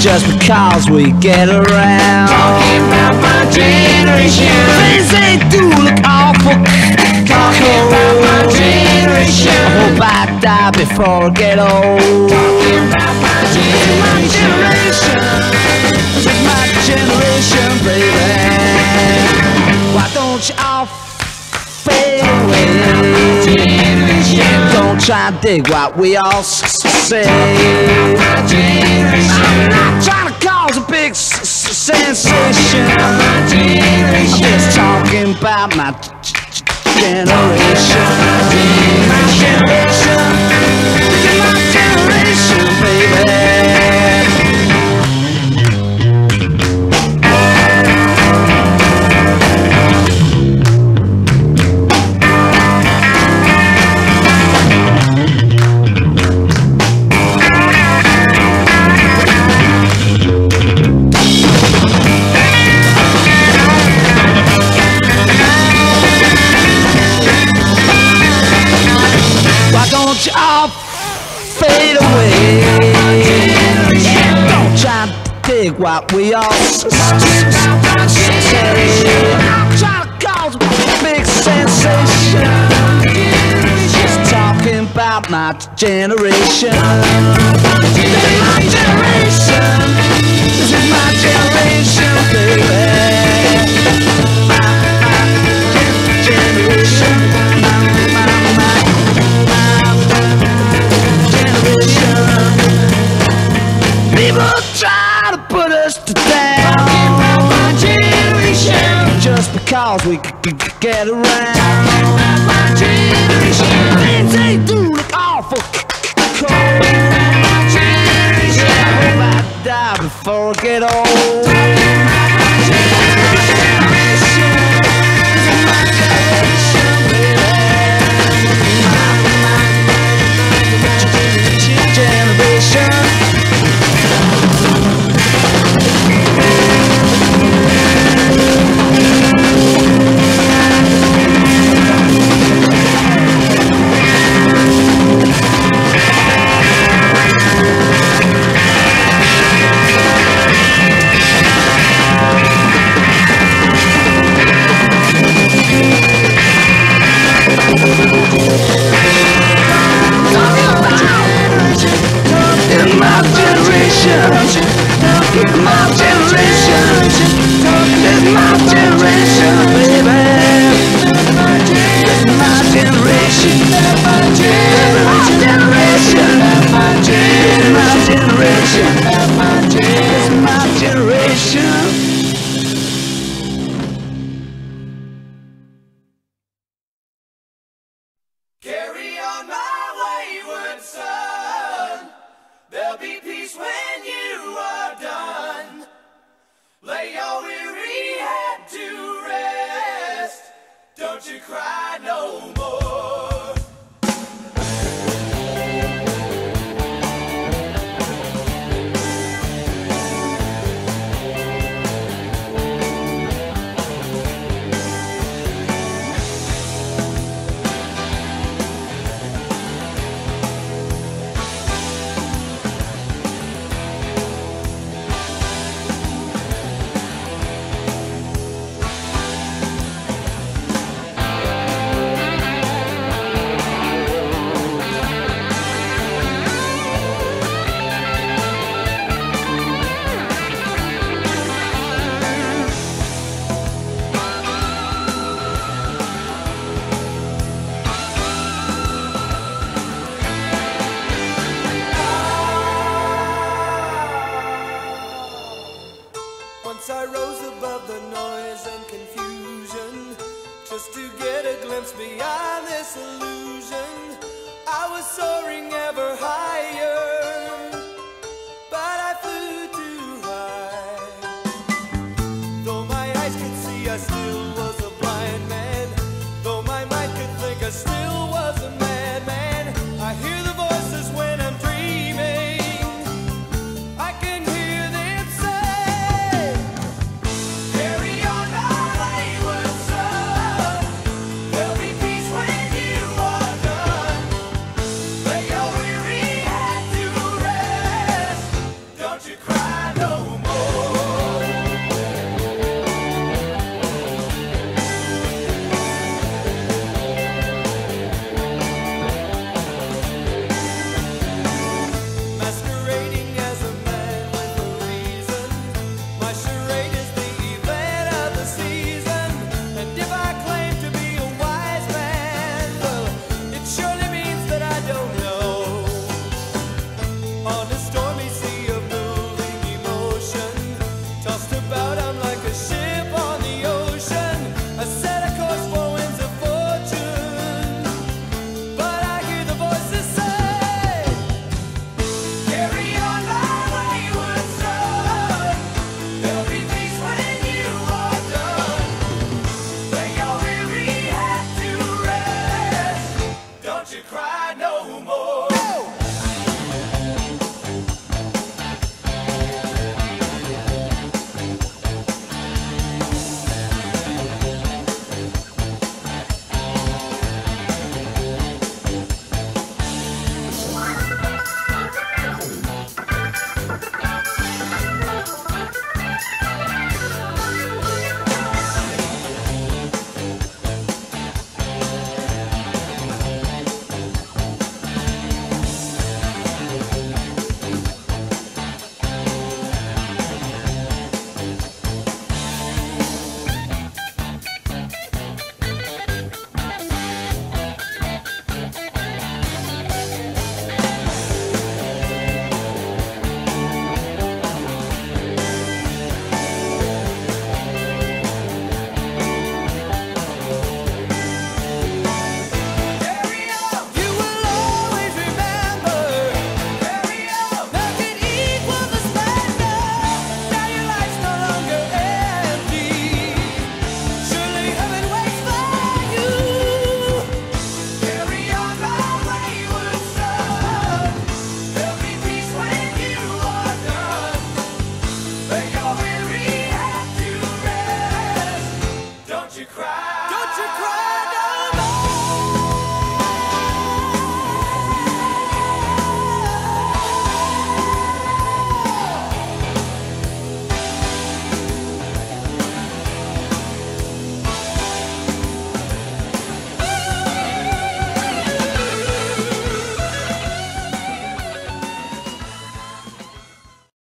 just because we get around. Talking about my generation. Things they do look awful. Talking about my generation. I hope I die before I get old. Try to dig what we all say. I'm not trying to cause a big sensation. I'm just talking about my generation. My generation. Dig we all to cause a big sensation. Just talking about my generation. Because we get around. My generation. They do look awful cold. My I hope I die before I get old. Once I rose above the noise and confusion Just to get a glimpse beyond this illusion I was soaring ever higher